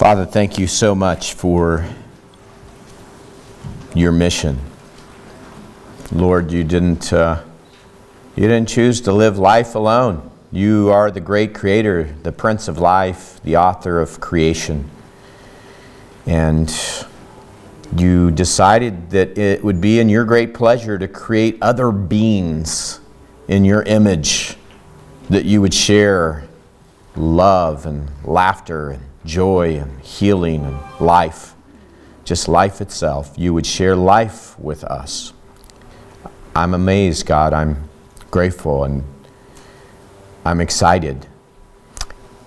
Father, thank you so much for your mission. Lord, you didn't, uh, you didn't choose to live life alone. You are the great creator, the prince of life, the author of creation. And you decided that it would be in your great pleasure to create other beings in your image that you would share love and laughter and joy and healing and life, just life itself. You would share life with us. I'm amazed, God. I'm grateful and I'm excited.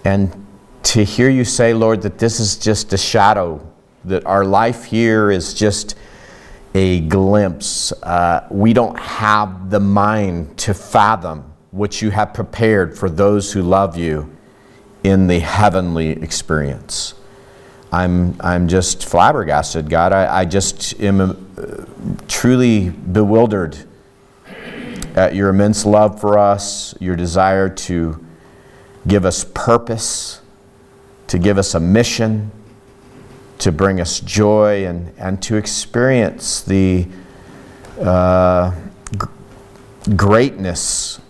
And to hear you say, Lord, that this is just a shadow, that our life here is just a glimpse. Uh, we don't have the mind to fathom what you have prepared for those who love you in the heavenly experience. I'm, I'm just flabbergasted, God. I, I just am uh, truly bewildered at your immense love for us, your desire to give us purpose, to give us a mission, to bring us joy, and, and to experience the uh, greatness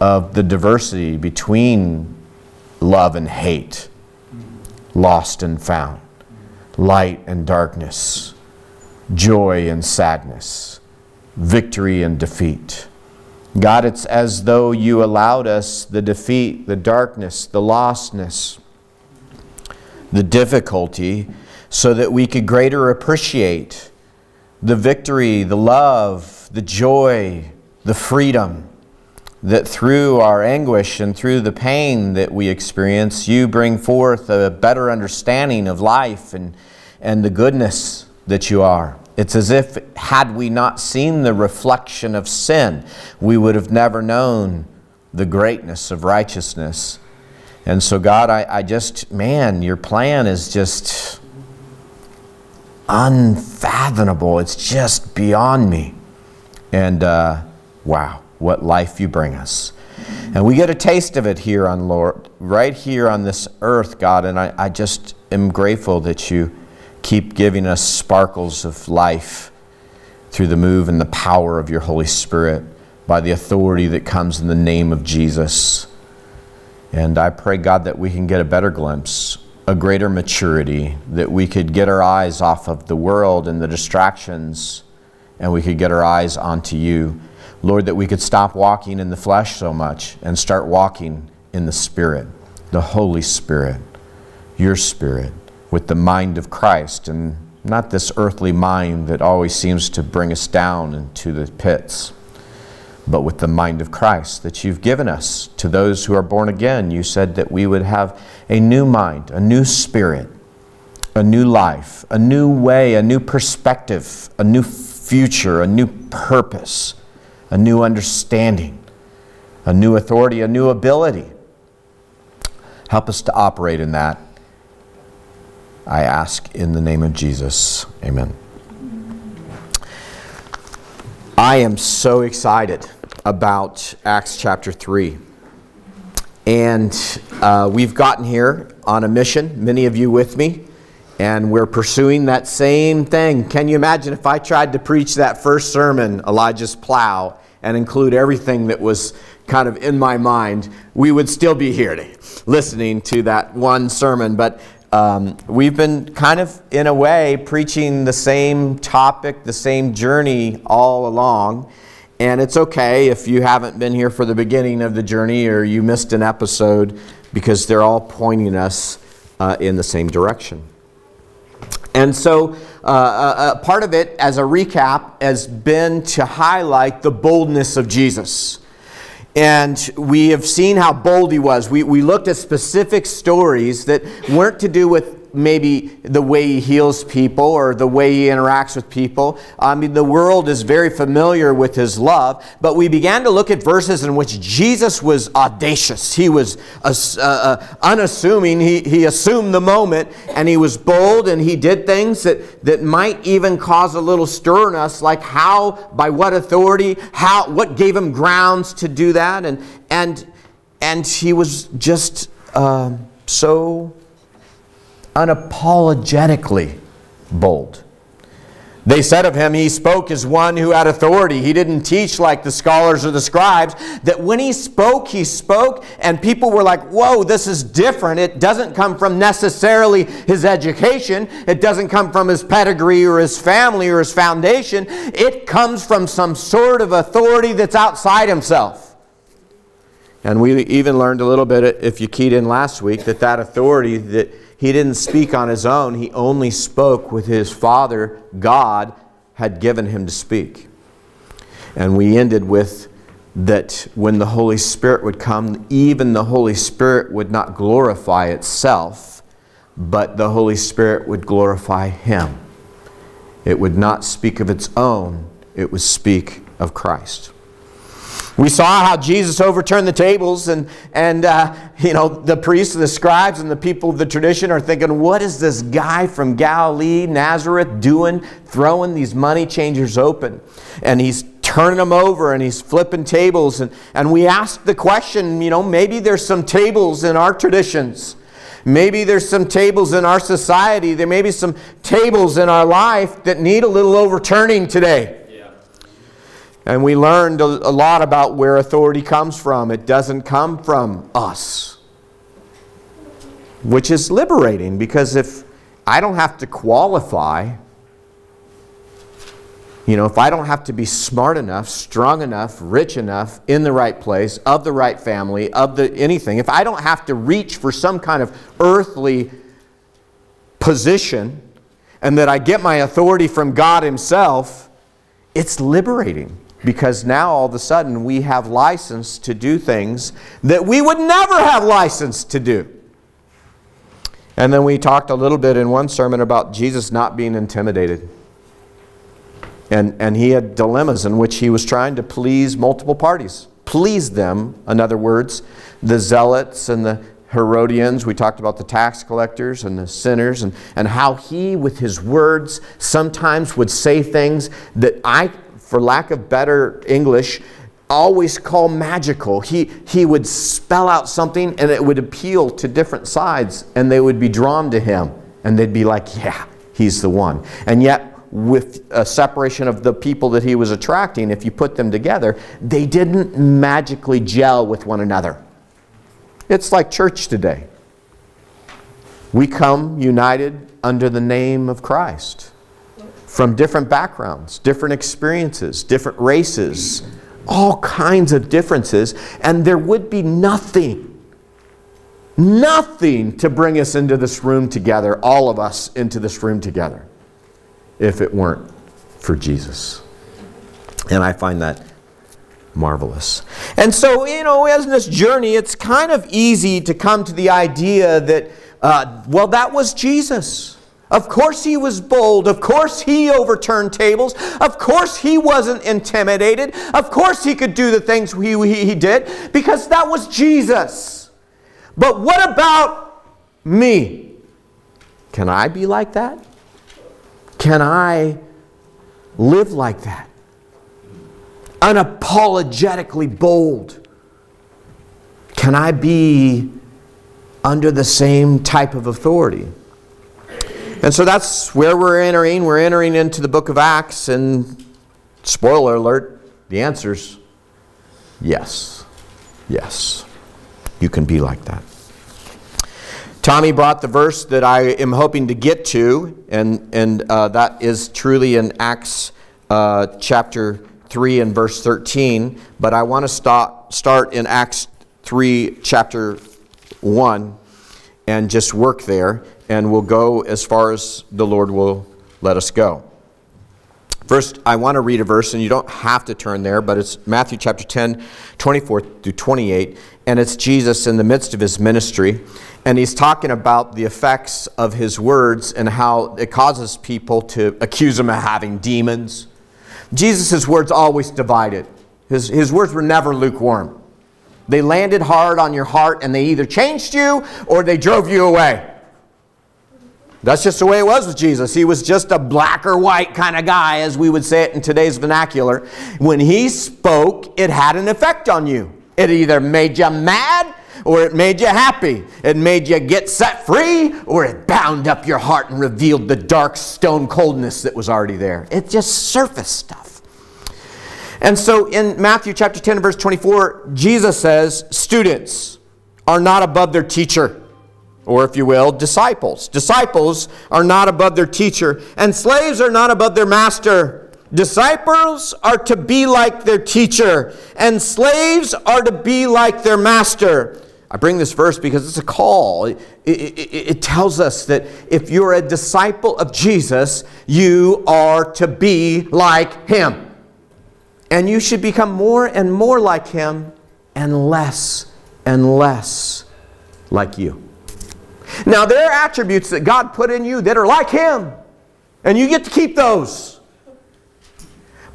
of the diversity between love and hate, lost and found, light and darkness, joy and sadness, victory and defeat. God, it's as though you allowed us the defeat, the darkness, the lostness, the difficulty, so that we could greater appreciate the victory, the love, the joy, the freedom that through our anguish and through the pain that we experience, you bring forth a better understanding of life and, and the goodness that you are. It's as if, had we not seen the reflection of sin, we would have never known the greatness of righteousness. And so, God, I, I just, man, your plan is just unfathomable. It's just beyond me. And uh, wow what life you bring us. And we get a taste of it here on Lord, right here on this earth, God. And I, I just am grateful that you keep giving us sparkles of life through the move and the power of your Holy Spirit by the authority that comes in the name of Jesus. And I pray, God, that we can get a better glimpse, a greater maturity, that we could get our eyes off of the world and the distractions, and we could get our eyes onto you Lord, that we could stop walking in the flesh so much and start walking in the Spirit, the Holy Spirit, your Spirit, with the mind of Christ and not this earthly mind that always seems to bring us down into the pits, but with the mind of Christ that you've given us to those who are born again. You said that we would have a new mind, a new spirit, a new life, a new way, a new perspective, a new future, a new purpose a new understanding, a new authority, a new ability. Help us to operate in that. I ask in the name of Jesus. Amen. I am so excited about Acts chapter 3. And uh, we've gotten here on a mission, many of you with me, and we're pursuing that same thing. Can you imagine if I tried to preach that first sermon, Elijah's Plow, and include everything that was kind of in my mind, we would still be here listening to that one sermon. But um, we've been kind of, in a way, preaching the same topic, the same journey all along. And it's okay if you haven't been here for the beginning of the journey or you missed an episode because they're all pointing us uh, in the same direction. And so, uh, uh, uh, part of it, as a recap, has been to highlight the boldness of Jesus. And we have seen how bold he was. We, we looked at specific stories that weren't to do with maybe the way he heals people or the way he interacts with people. I mean, the world is very familiar with his love, but we began to look at verses in which Jesus was audacious. He was uh, uh, unassuming. He, he assumed the moment and he was bold and he did things that, that might even cause a little stir in us, like how, by what authority, how, what gave him grounds to do that. And, and, and he was just uh, so unapologetically bold. They said of him, he spoke as one who had authority. He didn't teach like the scholars or the scribes. That when he spoke, he spoke, and people were like, whoa, this is different. It doesn't come from necessarily his education, it doesn't come from his pedigree or his family or his foundation. It comes from some sort of authority that's outside himself. And we even learned a little bit, if you keyed in last week, that that authority that he didn't speak on his own, he only spoke with his Father, God, had given him to speak. And we ended with that when the Holy Spirit would come, even the Holy Spirit would not glorify itself, but the Holy Spirit would glorify him. It would not speak of its own, it would speak of Christ. We saw how Jesus overturned the tables, and, and uh, you know, the priests and the scribes and the people of the tradition are thinking, what is this guy from Galilee, Nazareth, doing, throwing these money changers open? And he's turning them over and he's flipping tables. And, and we ask the question, you know, maybe there's some tables in our traditions. Maybe there's some tables in our society. There may be some tables in our life that need a little overturning today. And we learned a, lot about where authority comes from. It doesn't come from us, which is liberating because if I don't have to qualify, you know, if I don't have to be smart enough, strong enough, rich enough, in the right place, of the right family, of the anything, if I don't have to reach for some kind of earthly position and that I get my authority from God Himself, it's liberating because now all of a sudden we have license to do things that we would never have license to do. And then we talked a little bit in one sermon about Jesus not being intimidated. And, and he had dilemmas in which he was trying to please multiple parties. Please them, in other words, the zealots and the Herodians. We talked about the tax collectors and the sinners and, and how he, with his words, sometimes would say things that I for lack of better English, always call magical. He, he would spell out something and it would appeal to different sides and they would be drawn to him and they'd be like, yeah, he's the one. And yet, with a separation of the people that he was attracting, if you put them together, they didn't magically gel with one another. It's like church today. We come united under the name of Christ from different backgrounds, different experiences, different races, all kinds of differences, and there would be nothing, nothing to bring us into this room together, all of us into this room together, if it weren't for Jesus. And I find that marvelous. And so, you know, as in this journey, it's kind of easy to come to the idea that, uh, well, that was Jesus. Of course, he was bold. Of course, he overturned tables. Of course, he wasn't intimidated. Of course, he could do the things he, he, he did because that was Jesus. But what about me? Can I be like that? Can I live like that? Unapologetically bold. Can I be under the same type of authority? And so that's where we're entering. We're entering into the book of Acts, and spoiler alert, the answer's yes. Yes. You can be like that. Tommy brought the verse that I am hoping to get to, and, and uh, that is truly in Acts uh, chapter 3 and verse 13. But I want to start, start in Acts 3, chapter 1, and just work there and we'll go as far as the Lord will let us go. First, I want to read a verse, and you don't have to turn there, but it's Matthew chapter 10, 24 through 28, and it's Jesus in the midst of his ministry, and he's talking about the effects of his words and how it causes people to accuse him of having demons. Jesus' words always divided. His, his words were never lukewarm. They landed hard on your heart, and they either changed you or they drove you away. That's just the way it was with Jesus. He was just a black or white kind of guy, as we would say it in today's vernacular. When he spoke, it had an effect on you. It either made you mad, or it made you happy. It made you get set free, or it bound up your heart and revealed the dark stone coldness that was already there. It's just surface stuff. And so in Matthew chapter 10 verse 24, Jesus says, Students are not above their teacher or if you will, disciples. Disciples are not above their teacher, and slaves are not above their master. Disciples are to be like their teacher, and slaves are to be like their master. I bring this verse because it's a call. It, it, it, tells us that if you're a disciple of Jesus, you are to be like him. And you should become more and more like him and less and less like you. Now, there are attributes that God put in you that are like Him, and you get to keep those.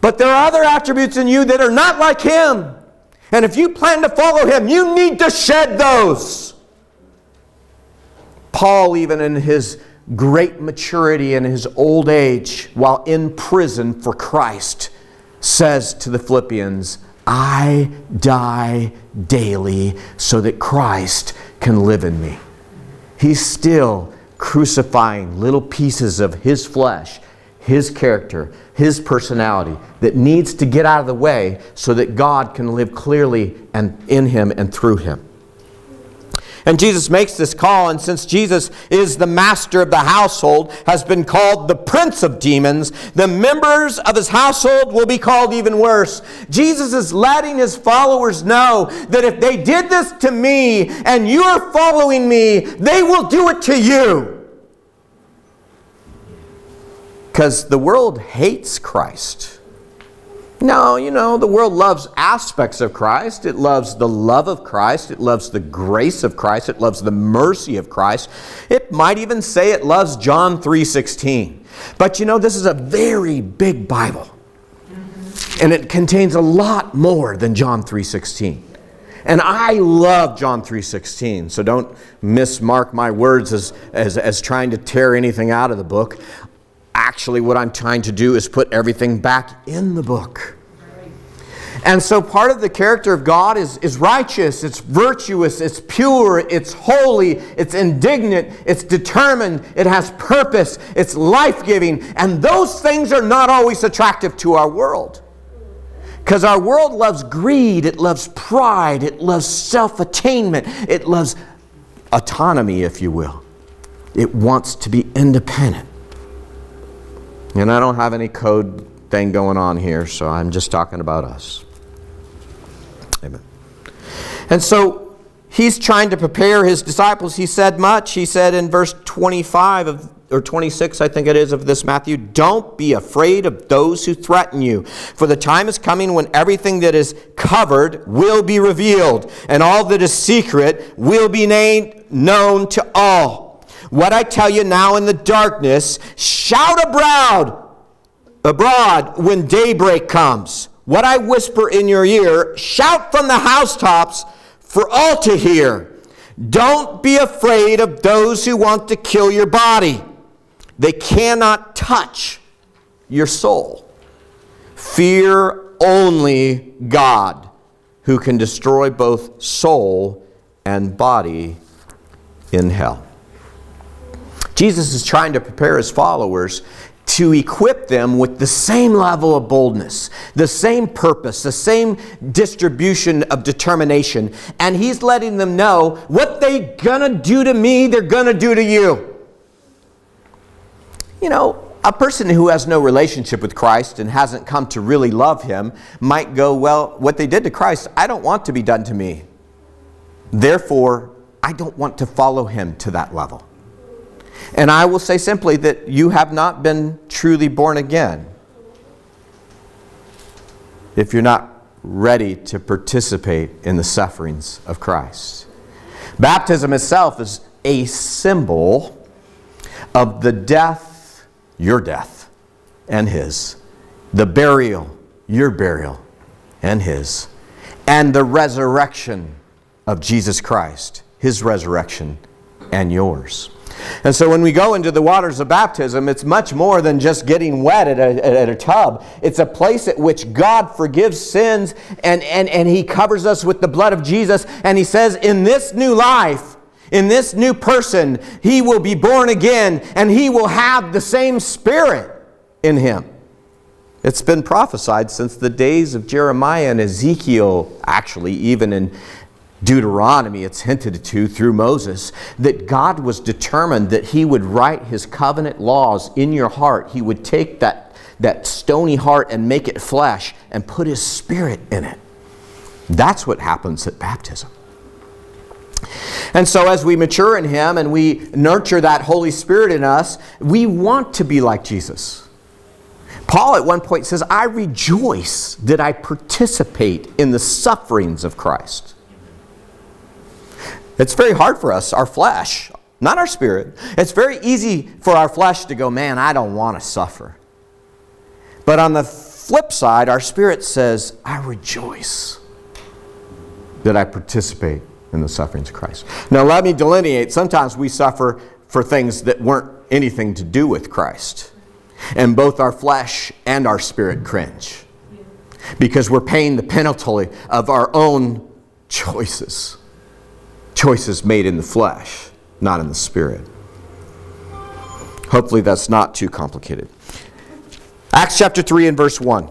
But there are other attributes in you that are not like Him. And if you plan to follow Him, you need to shed those. Paul, even in his great maturity and his old age, while in prison for Christ, says to the Philippians, I die daily so that Christ can live in me. He's still crucifying little pieces of his flesh, his character, his personality that needs to get out of the way so that God can live clearly and in him and through him. And Jesus makes this call, and since Jesus is the master of the household, has been called the prince of demons, the members of his household will be called even worse. Jesus is letting his followers know that if they did this to me and you're following me, they will do it to you. Because the world hates Christ. No, you know, the world loves aspects of Christ. It loves the love of Christ. It loves the grace of Christ. It loves the mercy of Christ. It might even say it loves John 3:16. But you know, this is a very big Bible. And it contains a lot more than John 3:16. And I love John 3:16, so don't mismark my words as, as, as trying to tear anything out of the book. Actually, what I'm trying to do is put everything back in the book. And so part of the character of God is, is righteous, it's virtuous, it's pure, it's holy, it's indignant, it's determined, it has purpose, it's life giving. And those things are not always attractive to our world. Because our world loves greed, it loves pride, it loves self attainment, it loves autonomy, if you will. It wants to be independent. And I don't have any code thing going on here, so I'm just talking about us. Amen. And so he's trying to prepare his disciples. He said much. He said in verse 25 of or 26, I think it is, of this Matthew, don't be afraid of those who threaten you. For the time is coming when everything that is covered will be revealed, and all that is secret will be named, known to all. What I tell you now in the darkness, shout abroad, abroad when daybreak comes. What I whisper in your ear, shout from the housetops for all to hear. Don't be afraid of those who want to kill your body. They cannot touch your soul. Fear only God, who can destroy both soul and body in hell. Jesus is trying to prepare his followers to equip them with the same level of boldness, the same purpose, the same distribution of determination. And he's letting them know what they gonna do to me, they're gonna do to you. You know, a person who has no relationship with Christ and hasn't come to really love him might go, Well, what they did to Christ, I don't want to be done to me. Therefore, I don't want to follow him to that level. And I will say simply that you have not been truly born again if you're not ready to participate in the sufferings of Christ. Baptism itself is a symbol of the death, your death, and His, the burial, your burial, and His, and the resurrection of Jesus Christ, His resurrection, and yours. And so when we go into the waters of baptism, it's much more than just getting wet at a, at a tub. It's a place at which God forgives sins and, and, and He covers us with the blood of Jesus. And He says, in this new life, in this new person, he will be born again and he will have the same spirit in him. It's been prophesied since the days of Jeremiah and Ezekiel, actually, even in Deuteronomy, it's hinted to through Moses, that God was determined that he would write his covenant laws in your heart. He would take that, that stony heart and make it flesh and put his spirit in it. That's what happens at baptism. And so, as we mature in Him and we nurture that Holy Spirit in us, we want to be like Jesus. Paul at one point says, I rejoice that I participate in the sufferings of Christ. It's very hard for us, our flesh, not our spirit. It's very easy for our flesh to go, man, I don't want to suffer. But on the flip side, our spirit says, I rejoice that I participate in the sufferings of Christ. Now, let me delineate. Sometimes we suffer for things that weren't anything to do with Christ. And both our flesh and our spirit cringe because we're paying the penalty of our own choices. Choices made in the flesh, not in the spirit. Hopefully, that's not too complicated. Acts chapter 3 and verse 1.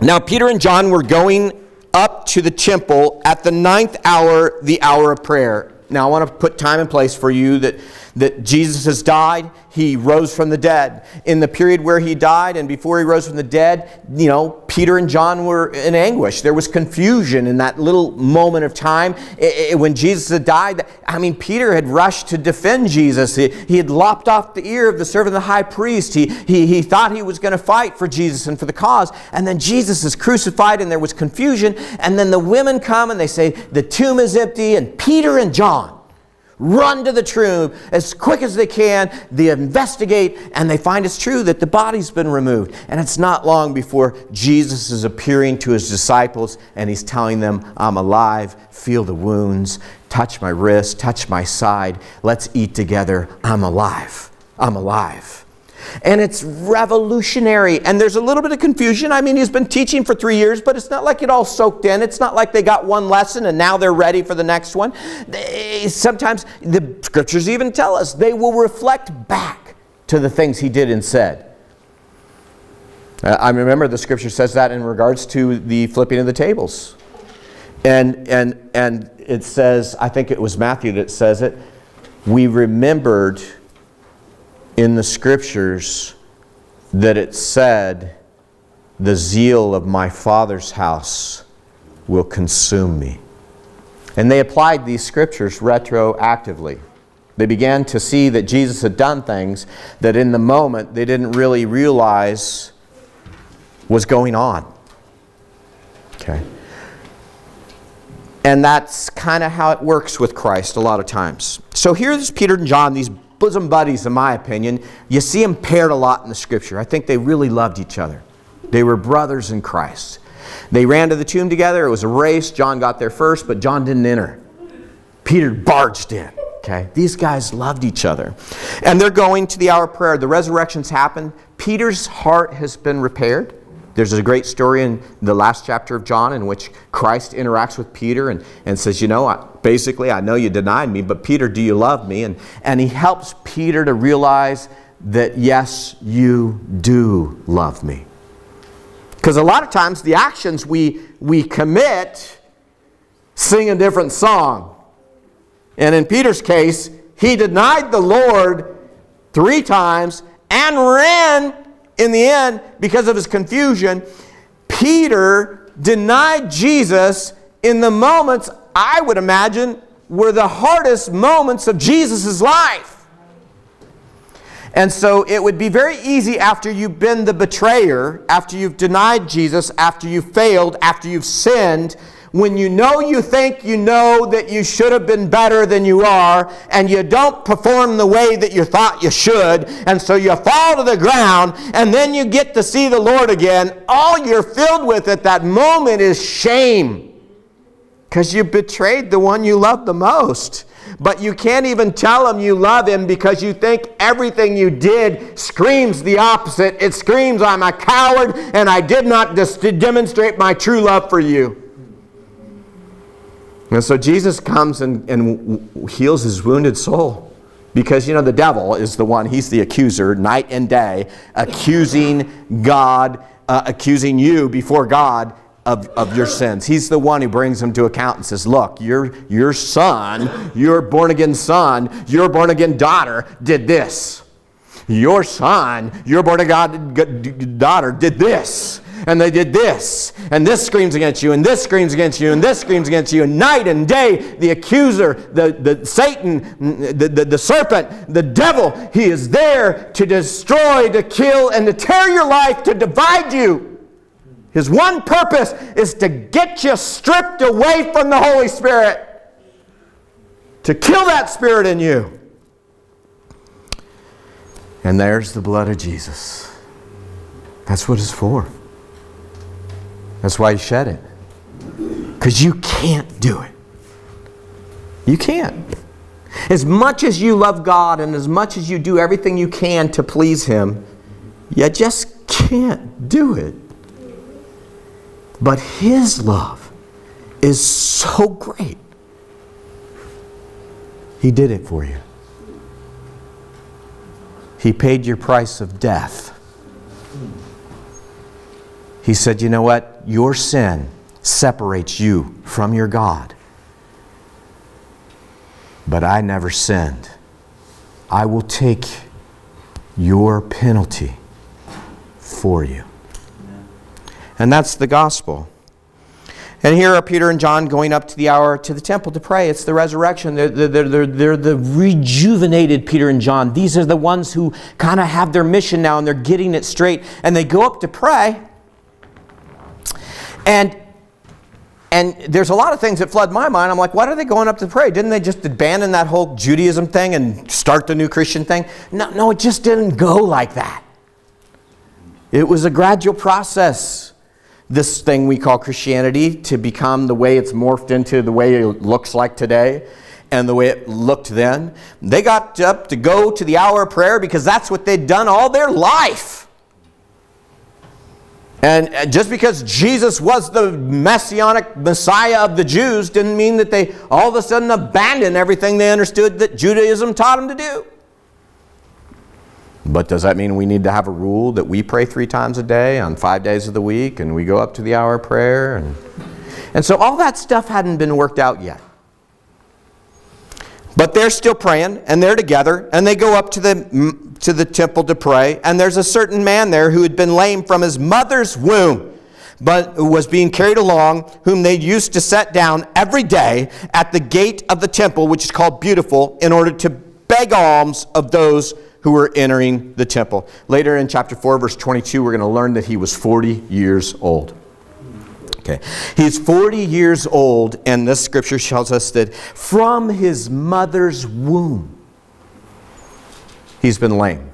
Now, Peter and John were going up to the temple at the ninth hour, the hour of prayer. Now, I want to put time and place for you that that Jesus has died, he rose from the dead. In the period where he died and before he rose from the dead, you know, Peter and John were in anguish. There was confusion in that little moment of time it, it, when Jesus had died. I mean, Peter had rushed to defend Jesus. He, he had lopped off the ear of the servant of the high priest. He, he, he thought he was going to fight for Jesus and for the cause. And then Jesus is crucified and there was confusion. And then the women come and they say, the tomb is empty. And Peter and John run to the tomb as quick as they can. They investigate and they find it's true that the body's been removed. And it's not long before Jesus is appearing to his disciples and he's telling them, I'm alive, feel the wounds, touch my wrist, touch my side, let's eat together. I'm alive. I'm alive. And it's revolutionary. And there's a little bit of confusion. I mean, he's been teaching for three years, but it's not like it all soaked in. It's not like they got one lesson and now they're ready for the next one. They, sometimes the scriptures even tell us they will reflect back to the things he did and said. Uh, I remember the scripture says that in regards to the flipping of the tables. And, and, and it says, I think it was Matthew that says it, we remembered in the scriptures that it said, The zeal of my Father's house will consume me. And they applied these scriptures retroactively. They began to see that Jesus had done things that in the moment they didn't really realize was going on. Okay. And that's kind of how it works with Christ a lot of times. So here's Peter and John, these bosom buddies, in my opinion. You see them paired a lot in the scripture. I think they really loved each other. They were brothers in Christ. They ran to the tomb together. It was a race. John got there first, but John didn't enter. Peter barged in. Okay? These guys loved each other. And they're going to the hour of prayer. The resurrection's happened. Peter's heart has been repaired. There's a great story in the last chapter of John in which Christ interacts with Peter and, and says, You know, I, basically, I know you denied me, but Peter, do you love me? And, and he helps Peter to realize that, yes, you do love me. Because a lot of times the actions we, we commit sing a different song. And in Peter's case, he denied the Lord three times and ran in the end, because of his confusion, Peter denied Jesus in the moments, I would imagine, were the hardest moments of Jesus' life. And so it would be very easy after you've been the betrayer, after you've denied Jesus, after you've failed, after you've sinned, when you know you think you know that you should have been better than you are, and you don't perform the way that you thought you should, and so you fall to the ground, and then you get to see the Lord again, all you're filled with at that moment is shame. Because you betrayed the one you love the most. But you can't even tell him you love him because you think everything you did screams the opposite. It screams, I'm a coward and I did not demonstrate my true love for you. And so Jesus comes and, and heals his wounded soul. Because, you know, the devil is the one, he's the accuser night and day, accusing God, uh, accusing you before God of, of your sins. He's the one who brings them to account and says, Look, your, your son, your born again son, your born again daughter did this. Your son, your born again daughter did this and they did this, and this screams against you, and this screams against you, and this screams against you. And night and day, the accuser, the, the Satan, the, the, the serpent, the devil, he is there to destroy, to kill, and to tear your life, to divide you. His one purpose is to get you stripped away from the Holy Spirit, to kill that spirit in you. And there's the blood of Jesus. That's what it's for. That's why he shed it. Because you can't do it. You can't. As much as you love God and as much as you do everything you can to please Him, you just can't do it. But His love is so great. He did it for you. He paid your price of death. He said, You know what? Your sin separates you from your God. But I never sinned. I will take your penalty for you. And that's the gospel. And here are Peter and John going up to the hour to the temple to pray. It's the resurrection. They're, they're, they're, they're the rejuvenated Peter and John. These are the ones who kind of have their mission now and they're getting it straight. And they go up to pray. And and there's a lot of things that flood my mind. I'm like, why are they going up to pray? Didn't they just abandon that whole Judaism thing and start the new Christian thing? No, no, it just didn't go like that. It was a gradual process. This thing we call Christianity to become the way it's morphed into the way it looks like today and the way it looked then. They got up to go to the hour of prayer because that's what they'd done all their life. And uh, just because Jesus was the messianic Messiah of the Jews didn't mean that they all of a sudden abandoned everything they understood that Judaism taught them to do. But does that mean we need to have a rule that we pray three times a day on five days of the week and we go up to the hour of prayer? And, and so all that stuff hadn't been worked out yet. But they're still praying and they're together and they go up to the to the temple to pray, and there's a certain man there who had been lame from his mother's womb, but was being carried along, whom they used to set down every day at the gate of the temple, which is called Beautiful, in order to beg alms of those who were entering the temple. Later in chapter 4, verse 22, we're going to learn that he was 40 years old. Okay. He's 40 years old, and this scripture tells us that from his mother's womb, he's been lame.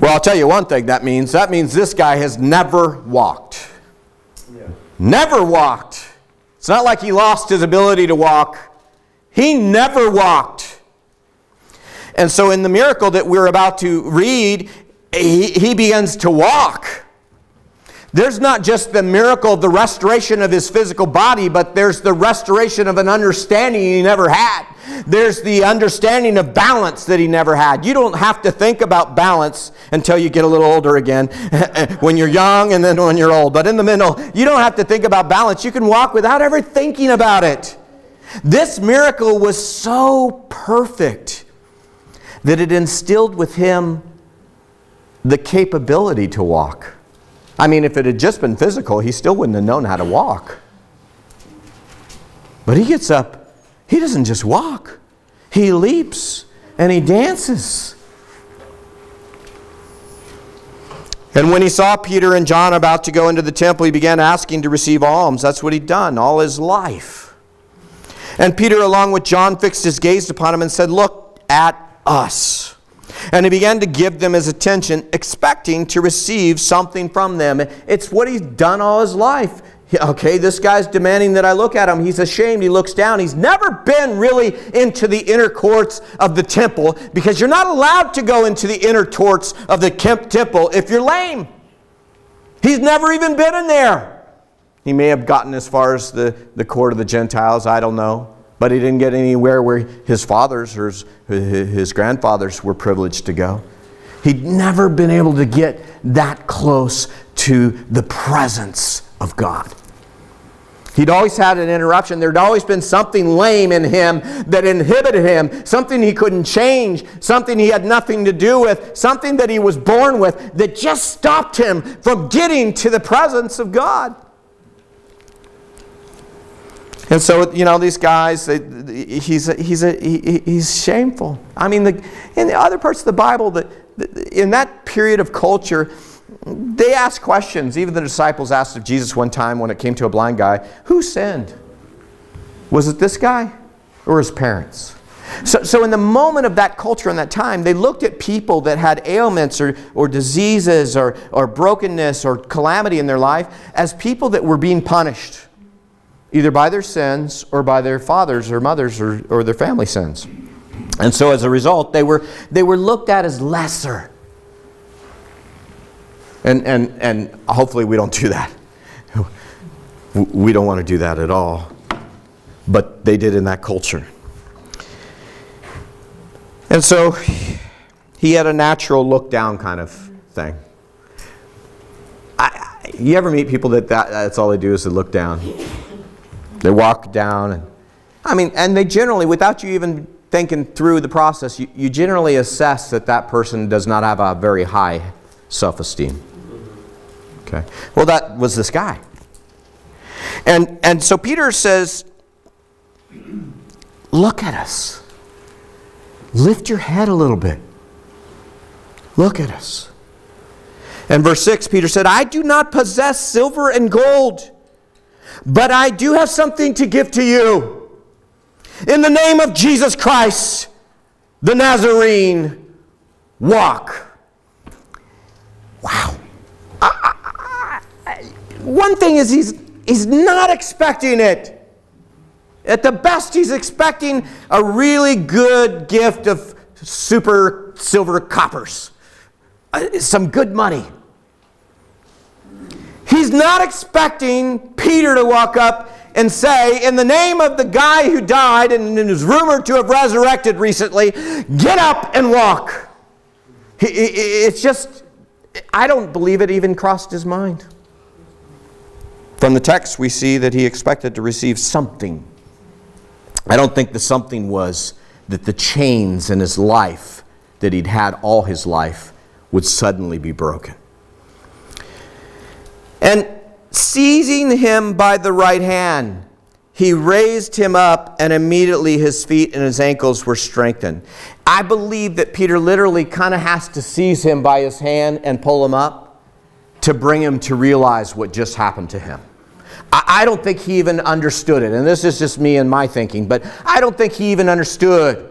Well, I'll tell you one thing that means. That means this guy has never walked. Yeah. Never walked. It's not like he lost his ability to walk. He never walked. And so, in the miracle that we're about to read, he, he begins to walk. There's not just the miracle of the restoration of his physical body, but there's the restoration of an understanding he never had. There's the understanding of balance that he never had. You don't have to think about balance until you get a little older again, when you're young and then when you're old. But in the middle, you don't have to think about balance. You can walk without ever thinking about it. This miracle was so perfect that it instilled with him the capability to walk. I mean, if it had just been physical, he still wouldn't have known how to walk. But he gets up, he doesn't just walk, he leaps and he dances. And when he saw Peter and John about to go into the temple, he began asking to receive alms. That's what he'd done all his life. And Peter, along with John, fixed his gaze upon him and said, Look at us. And he began to give them his attention, expecting to receive something from them. It's what he's done all his life. Okay, this guy's demanding that I look at him. He's ashamed. He looks down. He's never been really into the inner courts of the temple because you're not allowed to go into the inner courts of the temple if you're lame. He's never even been in there. He may have gotten as far as the, the court of the Gentiles, I don't know. But he didn't get anywhere where his fathers or his, his grandfathers were privileged to go. He'd never been able to get that close to the presence of God. He'd always had an interruption. There'd always been something lame in him that inhibited him, something he couldn't change, something he had nothing to do with, something that he was born with that just stopped him from getting to the presence of God. And so, you know, these guys, he's, a, he's, a, he, he's shameful. I mean, the, in the other parts of the Bible, that in that period of culture, they asked questions. Even the disciples asked of Jesus one time when it came to a blind guy, who sinned? Was it this guy or his parents? So, so in the moment of that culture and that time, they looked at people that had ailments or, or diseases or, or brokenness or calamity in their life as people that were being punished, either by their sins or by their fathers or mothers or, or their family sins. And so as a result, they were, they were looked at as lesser. And, and, and hopefully we don't do that. We don't want to do that at all. But they did in that culture. And so he had a natural look down kind of thing. I, you ever meet people that, that that's all they do is they look down? They walk down and I mean, and they generally, without you even thinking through the process, you, you generally assess that that person does not have a very high self-esteem. Okay. Well, that was this guy. And, and so Peter says, Look at us. Lift your head a little bit. Look at us. And verse 6, Peter said, I do not possess silver and gold, but I do have something to give to you. In the name of Jesus Christ, the Nazarene, walk. Wow. One thing is he's, he's not expecting it. At the best, he's expecting a really good gift of super silver coppers, uh, some good money. He's not expecting Peter to walk up and say, in the name of the guy who died and is rumored to have resurrected recently, get up and walk. It's just, I don't believe it even crossed his mind. From the text, we see that he expected to receive something. I don't think the something was that the chains in his life that he'd had all his life would suddenly be broken. And seizing him by the right hand, he raised him up, and immediately his feet and his ankles were strengthened. I believe that Peter literally kind of has to seize him by his hand and pull him up to bring him to realize what just happened to him. I don't think he even understood it. And this is just me and my thinking, but I don't think he even understood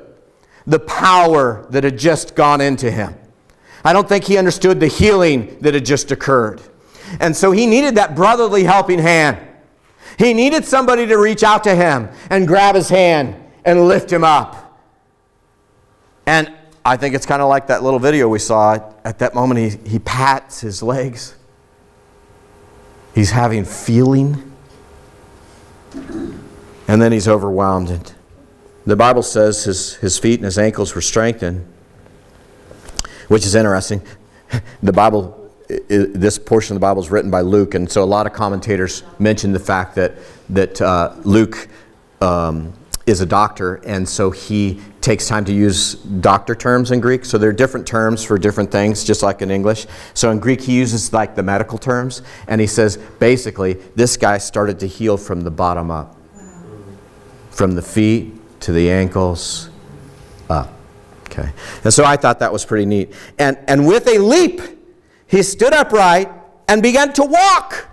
the power that had just gone into him. I don't think he understood the healing that had just occurred. And so he needed that brotherly helping hand. He needed somebody to reach out to him and grab his hand and lift him up. And I think it's kind of like that little video we saw. At that moment, he, he pats his legs. He's having feeling and then he's overwhelmed. The Bible says his, his feet and his ankles were strengthened, which is interesting. The Bible, this portion of the Bible is written by Luke, and so a lot of commentators mention the fact that, that uh, Luke um, is a doctor, and so he takes time to use doctor terms in Greek. So there are different terms for different things, just like in English. So in Greek, he uses like the medical terms, and he says basically, this guy started to heal from the bottom up from the feet to the ankles up. Okay. And so I thought that was pretty neat. And, and with a leap, he stood upright and began to walk.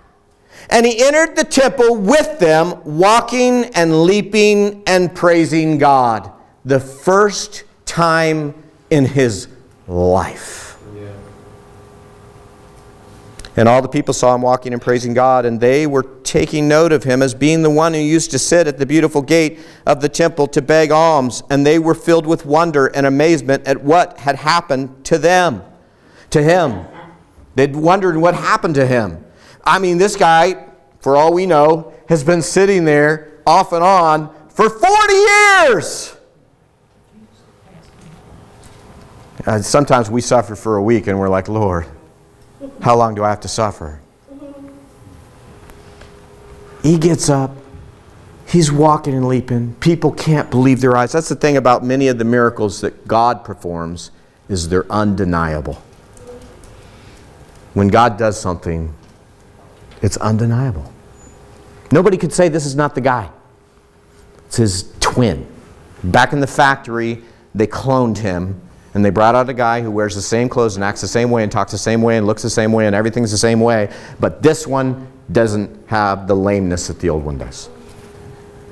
And he entered the temple with them, walking and leaping and praising God. The first time in his life. And all the people saw him walking and praising God, and they were taking note of him as being the one who used to sit at the beautiful gate of the temple to beg alms, and they were filled with wonder and amazement at what had happened to them, to him. They'd wondered what happened to him. I mean, this guy, for all we know, has been sitting there off and on for 40 years. Uh, sometimes we suffer for a week and we're like, Lord, how long do I have to suffer? He gets up. He's walking and leaping. People can't believe their eyes. That's the thing about many of the miracles that God performs is they're undeniable. When God does something, it's undeniable. Nobody could say this is not the guy. It's his twin. Back in the factory, they cloned him and they brought out a guy who wears the same clothes and acts the same way and talks the same way and looks the same way and everything's the same way. But this one doesn't have the lameness that the old one does.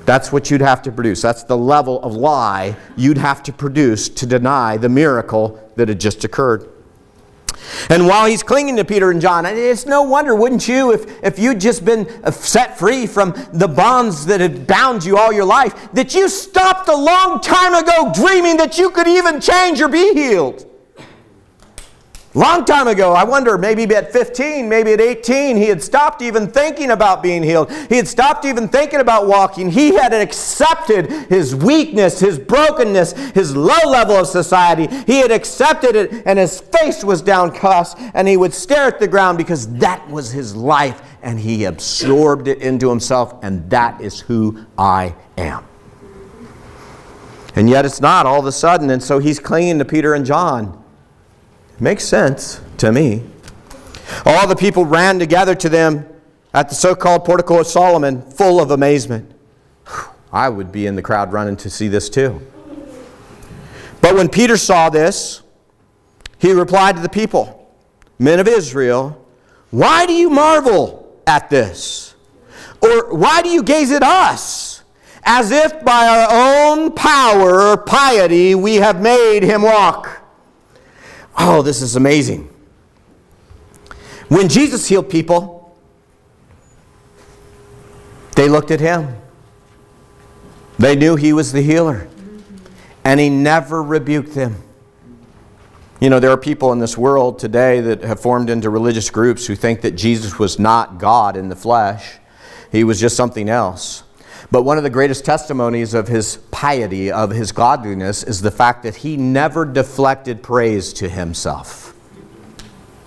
That's what you'd have to produce. That's the level of lie you'd have to produce to deny the miracle that had just occurred. And while he's clinging to Peter and John, it's no wonder, wouldn't you, if, if you'd just been uh, set free from the bonds that had bound you all your life, that you stopped a long time ago dreaming that you could even change or be healed. Long time ago, I wonder, maybe at 15, maybe at 18, he had stopped even thinking about being healed. He had stopped even thinking about walking. He had accepted his weakness, his brokenness, his low level of society. He had accepted it, and his face was downcast, and he would stare at the ground because that was his life, and he absorbed it into himself, and that is who I am. And yet it's not all of a sudden, and so he's clinging to Peter and John. Makes sense to me. All the people ran together to them at the so called portico of Solomon, full of amazement. I would be in the crowd running to see this too. But when Peter saw this, he replied to the people, Men of Israel, why do you marvel at this? Or why do you gaze at us, as if by our own power or piety we have made him walk? Oh, this is amazing. When Jesus healed people, they looked at him. They knew he was the healer. And he never rebuked them. You know, there are people in this world today that have formed into religious groups who think that Jesus was not God in the flesh, he was just something else. But one of the greatest testimonies of his piety, of his godliness, is the fact that he never deflected praise to himself.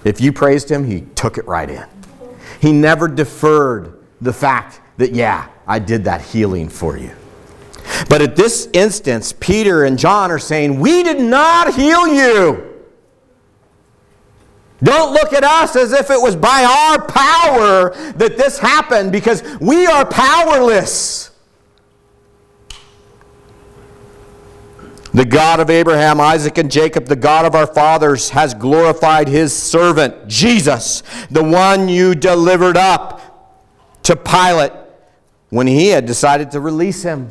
If you praised him, he took it right in. He never deferred the fact that, yeah, I did that healing for you. But at this instance, Peter and John are saying, We did not heal you. Don't look at us as if it was by our power that this happened because we are powerless. The God of Abraham, Isaac, and Jacob, the God of our fathers, has glorified his servant, Jesus, the one you delivered up to Pilate when he had decided to release him.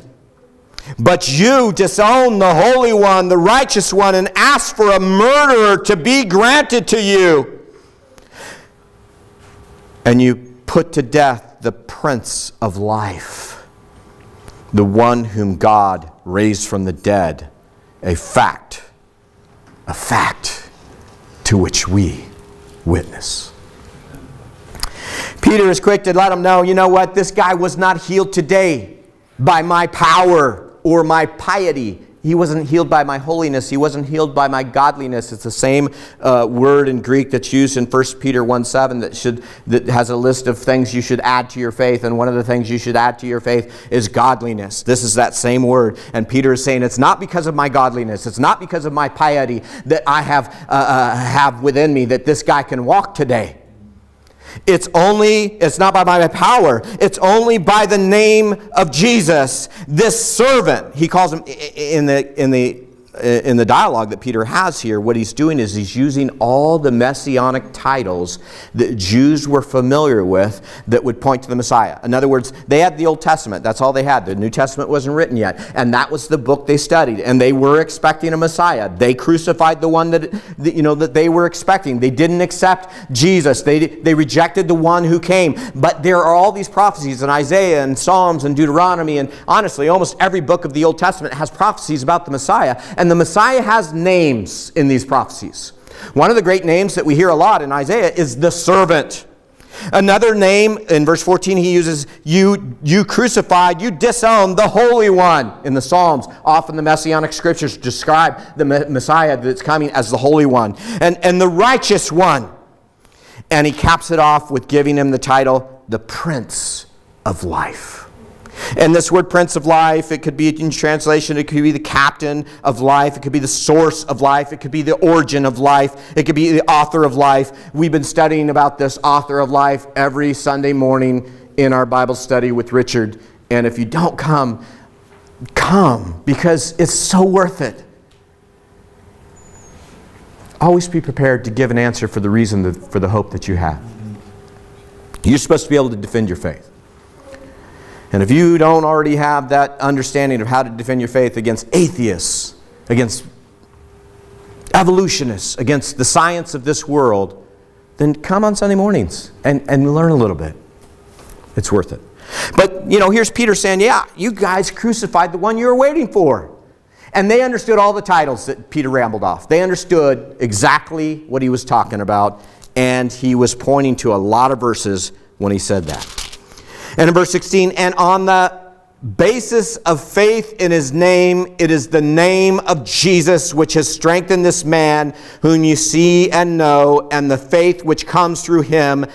But you disown the Holy One, the righteous one, and ask for a murderer to be granted to you. And you put to death the Prince of Life, the one whom God raised from the dead a fact, a fact to which we witness. Peter is quick to let him know, you know what, this guy was not healed today by my power or my piety. He wasn't healed by my holiness. He wasn't healed by my godliness. It's the same uh, word in Greek that's used in 1 Peter 1 7 that, should, that has a list of things you should add to your faith. And one of the things you should add to your faith is godliness. This is that same word. And Peter is saying, It's not because of my godliness, it's not because of my piety that I have, uh, uh, have within me that this guy can walk today. It's only, it's not by my power, it's only by the name of Jesus. This servant, he calls him in the, in the in the dialogue that Peter has here, what he's doing is he's using all the messianic titles that Jews were familiar with that would point to the Messiah. In other words, they had the Old Testament. That's all they had. The New Testament wasn't written yet. And that was the book they studied. And they were expecting a Messiah. They crucified the one that, you know, that they were expecting. They didn't accept Jesus. They, they rejected the one who came. But there are all these prophecies in Isaiah and Psalms and Deuteronomy. And honestly, almost every book of the Old Testament has prophecies about the Messiah. And the Messiah has names in these prophecies. One of the great names that we hear a lot in Isaiah is the servant. Another name in verse 14 he uses you you crucified you disowned the holy one in the Psalms often the messianic scriptures describe the Messiah that's coming as the holy one and and the righteous one and he caps it off with giving him the title the prince of life and this word Prince of Life, it could be in translation, it could be the captain of life, it could be the source of life, it could be the origin of life, it could be the author of life. We've been studying about this author of life every Sunday morning in our Bible study with Richard. And if you don't come, come because it's so worth it. Always be prepared to give an answer for the reason that, for the hope that you have. You're supposed to be able to defend your faith. And if you don't already have that understanding of how to defend your faith against atheists, against evolutionists, against the science of this world, then come on Sunday mornings and, and learn a little bit. It's worth it. But, you know, here's Peter saying, Yeah, you guys crucified the one you were waiting for. And they understood all the titles that Peter rambled off. They understood exactly what he was talking about, and he was pointing to a lot of verses when he said that. And in verse 16, and on the basis of faith in his name, it is the name of Jesus which has strengthened this man whom you see and know, and the faith which comes through him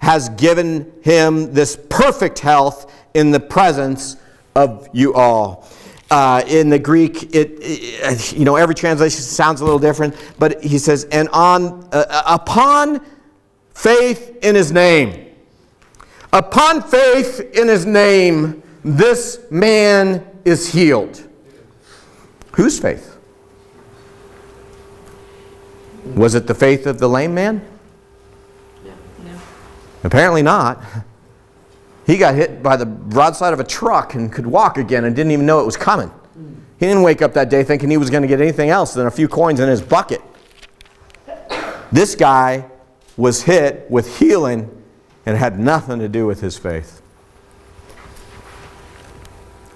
has given him this perfect health in the presence of you all. Uh, in the Greek, it, it, you know every translation sounds a little different, but he says, "And on uh, upon faith in His name." Upon faith in his name, this man is healed. Whose faith? Was it the faith of the lame man? No. Apparently not. He got hit by the broadside of a truck and could walk again and didn't even know it was coming. He didn't wake up that day thinking he was going to get anything else than a few coins in his bucket. This guy was hit with healing and it had nothing to do with his faith.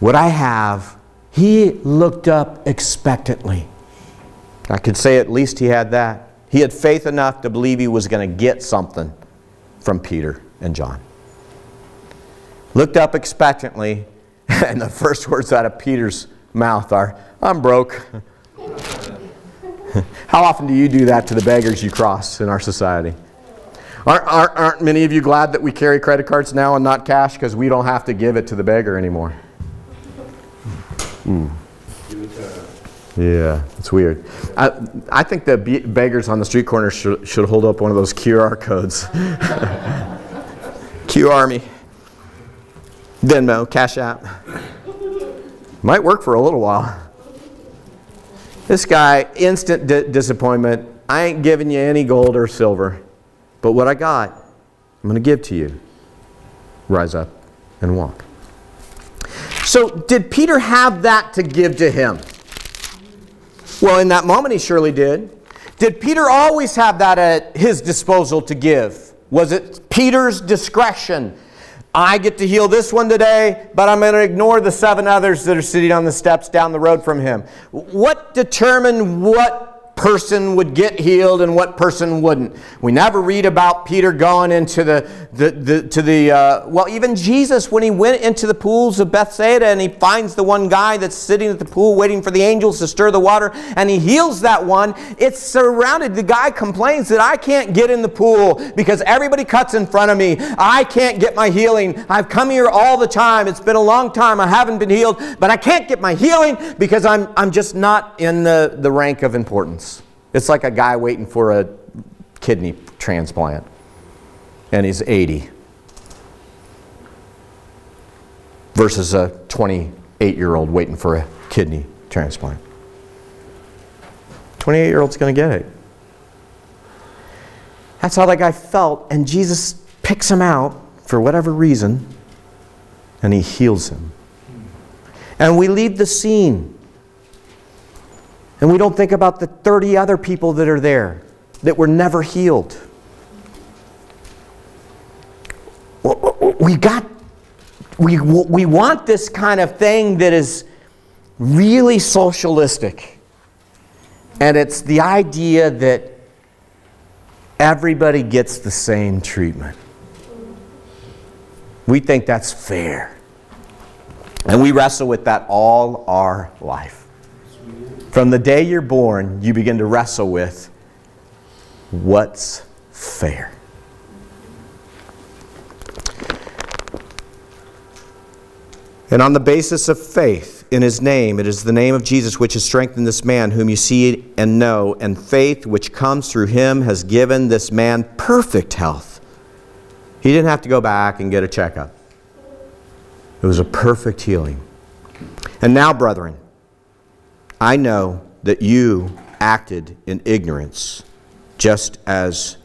What I have, he looked up expectantly. I could say at least he had that. He had faith enough to believe he was going to get something from Peter and John. Looked up expectantly, and the first words out of Peter's mouth are, I'm broke. How often do you do that to the beggars you cross in our society? Aren't, aren't, aren't many of you glad that we carry credit cards now and not cash because we don't have to give it to the beggar anymore? Mm. Yeah, it's weird. I, I think the beggars on the street corner should, should hold up one of those QR codes. QR me. Venmo, Cash App. Might work for a little while. This guy, instant di disappointment. I ain't giving you any gold or silver. But what I got, I'm going to give to you. Rise up and walk. So, did Peter have that to give to him? Well, in that moment, he surely did. Did Peter always have that at his disposal to give? Was it Peter's discretion? I get to heal this one today, but I'm going to ignore the seven others that are sitting on the steps down the road from him. What determined what person would get healed and what person wouldn't. We never read about Peter going into the, the, the to the, uh, well, even Jesus, when he went into the pools of Bethsaida and he finds the one guy that's sitting at the pool waiting for the angels to stir the water and he heals that one, it's surrounded. The guy complains that I can't get in the pool because everybody cuts in front of me. I can't get my healing. I've come here all the time. It's been a long time. I haven't been healed, but I can't get my healing because I'm, I'm just not in the, the rank of importance. It's like a guy waiting for a kidney transplant and he's 80 versus a 28 year old waiting for a kidney transplant. 28 year old's going to get it. That's how that guy felt, and Jesus picks him out for whatever reason, and he heals him. And we leave the scene. And we don't think about the 30 other people that are there that were never healed. We got we, we want this kind of thing that is really socialistic. And it's the idea that everybody gets the same treatment. We think that's fair. And we wrestle with that all our life. From the day you're born, you begin to wrestle with what's fair. And on the basis of faith in his name, it is the name of Jesus which has strengthened this man, whom you see and know, and faith which comes through him has given this man perfect health. He didn't have to go back and get a checkup, it was a perfect healing. And now, brethren, I know that you acted in ignorance, just as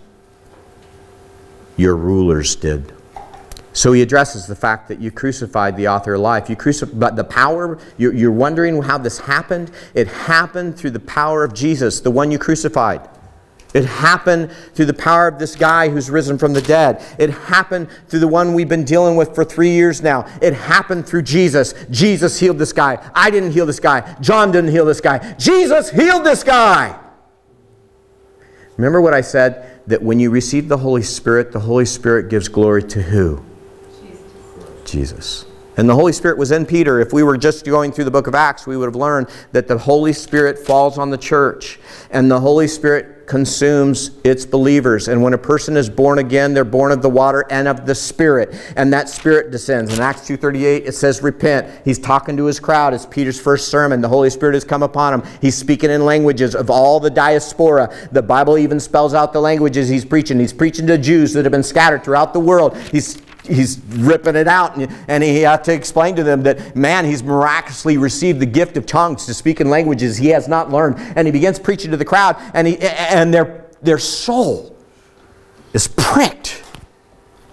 your rulers did. So he addresses the fact that you crucified the author of life. You crucified, but the power, you're, you're wondering how this happened. It happened through the power of Jesus, the one you crucified. It happened through the power of this guy who's risen from the dead. It happened through the one we've been dealing with for three years now. It happened through Jesus. Jesus healed this guy. I didn't heal this guy. John didn't heal this guy. Jesus healed this guy. Remember what I said? That when you receive the Holy Spirit, the Holy Spirit gives glory to who? Jesus. Jesus. And the Holy Spirit was in Peter. If we were just going through the book of Acts, we would have learned that the Holy Spirit falls on the church and the Holy Spirit consumes its believers. And when a person is born again, they're born of the water and of the Spirit. And that Spirit descends. In Acts 2.38, it says, repent. He's talking to his crowd. It's Peter's first sermon. The Holy Spirit has come upon him. He's speaking in languages of all the diaspora. The Bible even spells out the languages he's preaching. He's preaching to Jews that have been scattered throughout the world. He's he's ripping it out and, he had to explain to them that man he's miraculously received the gift of tongues to speak in languages he has not learned. And he begins preaching to the crowd and he and their their soul is pricked.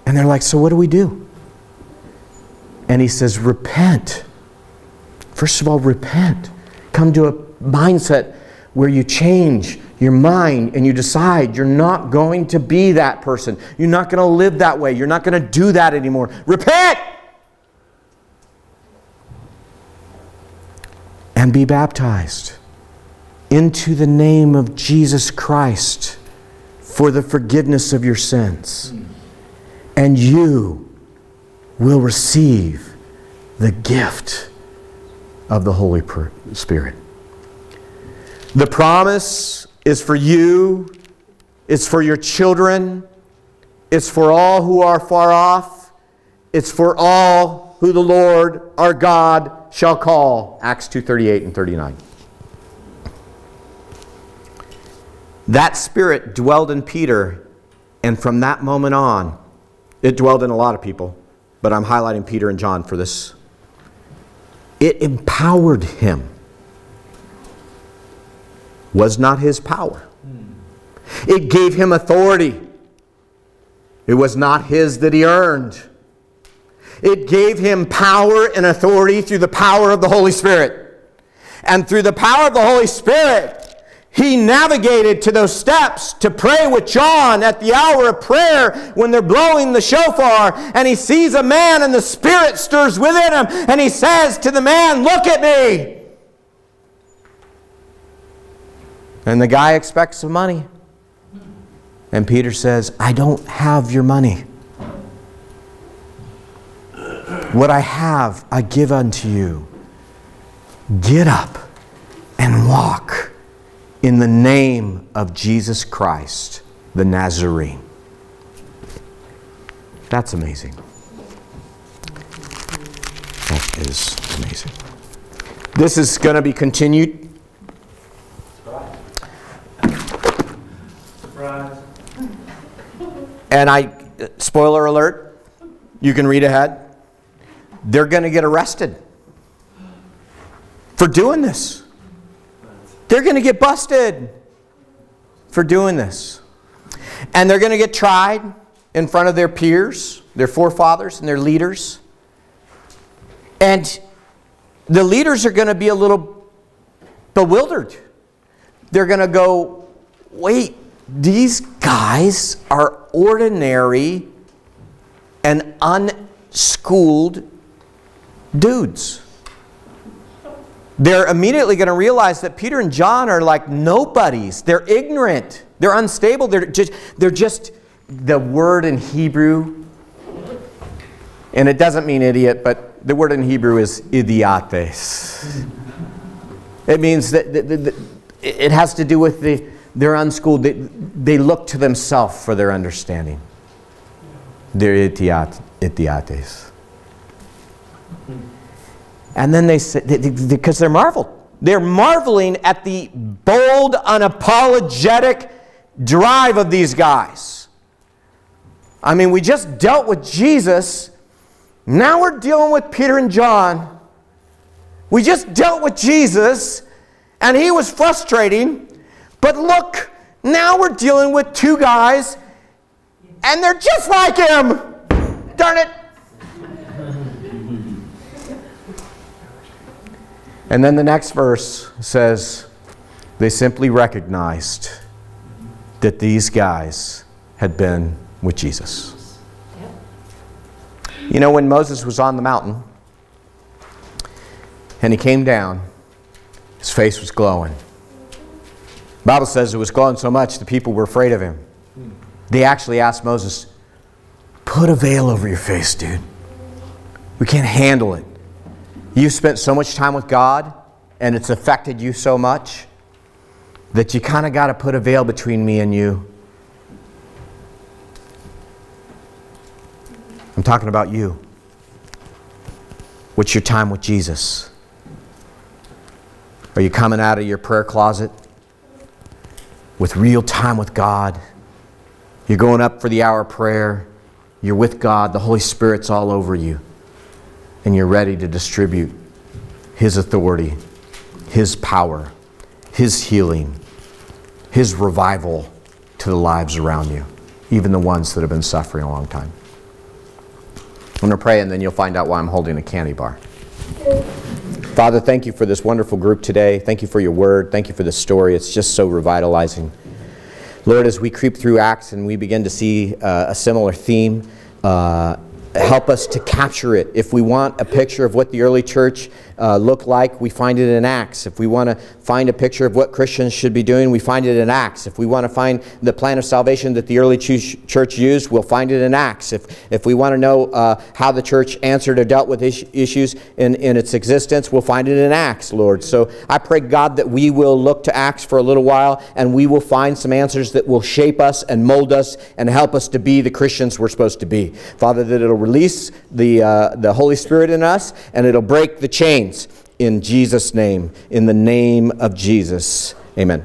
And they're like so what do we do? And he says repent. First of all repent. Come to a mindset where you change your mind and you decide you're not going to be that person. You're not going to live that way. You're not going to do that anymore. Repent! And be baptized into the name of Jesus Christ for the forgiveness of your sins. And you will receive the gift of the Holy Spirit. The promise is for you, it's for your children, it's for all who are far off, it's for all who the Lord our God shall call. Acts 2:38 and 39. That spirit dwelled in Peter, and from that moment on, it dwelled in a lot of people, but I'm highlighting Peter and John for this. It empowered him was not his power. It gave him authority. It was not his that he earned. It gave him power and authority through the power of the Holy Spirit. And through the power of the Holy Spirit, he navigated to those steps to pray with John at the hour of prayer when they're blowing the shofar. And he sees a man, and the Spirit stirs within him. And he says to the man, Look at me. And the guy expects some money. And Peter says, I don't have your money. What I have, I give unto you. Get up and walk in the name of Jesus Christ, the Nazarene. That's amazing. That is amazing. This is going to be continued And I, spoiler alert, you can read ahead. They're going to get arrested for doing this. they're going to get busted for doing this. And they're going to get tried in front of their peers, their forefathers, and their leaders. And the leaders are going to be a little bewildered. They're going to go, wait, these guys are ordinary and unschooled dudes. They're immediately going to realize that Peter and John are like nobodies. They're ignorant. They're unstable. They're just, they're just the word in Hebrew, and it doesn't mean idiot, but the word in Hebrew is idiotes. It means that, that, that, that it has to do with the, they're unschooled. They, they look to themselves for their understanding. They're idiotes. And then they say, because they're marveled. They're marveling at the bold, unapologetic drive of these guys. I mean, we just dealt with Jesus. Now we're dealing with Peter and John. We just dealt with Jesus, and he was frustrating. But look, now we're dealing with two guys, and they're just like him. Darn it. And then the next verse says, they simply recognized that these guys had been with Jesus. You know, when Moses was on the mountain and he came down, his face was glowing. Bible says it was glowing so much the people were afraid of him. They actually asked Moses, Put a veil over your face, dude. We can't handle it. You've spent so much time with God and it's affected you so much that you kind of got to put a veil between me and you. I'm talking about you. What's your time with Jesus? Are you coming out of your prayer closet with real time with God? You're going up for the hour of prayer. You're with God. The Holy Spirit's all over you. And you're ready to distribute His authority, His power, His healing, His revival to the lives around you, even the ones that have been suffering a long time. I'm going to pray and then you'll find out why I'm holding a candy bar. Father, thank you for this wonderful group today. Thank you for your word. Thank you for the story. It's just so revitalizing. Lord, as we creep through Acts and we begin to see uh, a similar theme, uh, help us to capture it. If we want a picture of what the early church uh, looked like, we find it in Acts. If we want to find a picture of what Christians should be doing, we find it in Acts. If we want to find the plan of salvation that the early ch church used, we'll find it in Acts. If, if we want to know uh, how the church answered or dealt with is issues in, in its existence, we'll find it in Acts, Lord. So I pray, God, that we will look to Acts for a little while and we will find some answers that will shape us and mold us and help us to be the Christians we're supposed to be. Father, that it'll release the, uh, the Holy Spirit in us and it'll break the chains in Jesus' name. In the name of Jesus. Amen.